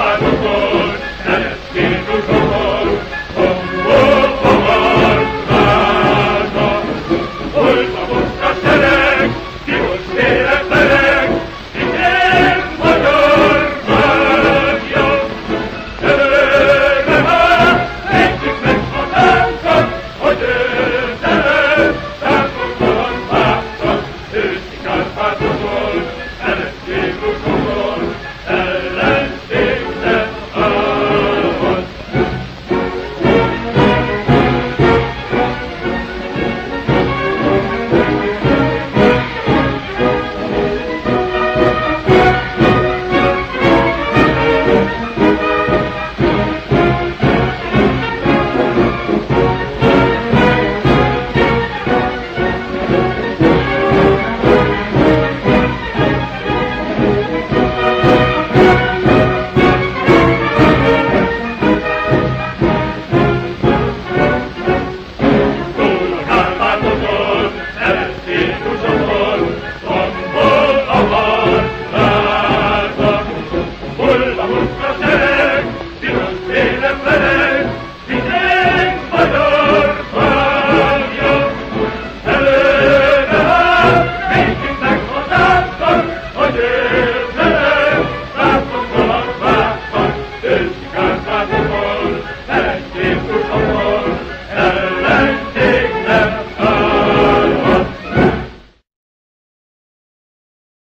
Hallelujah. Yeah.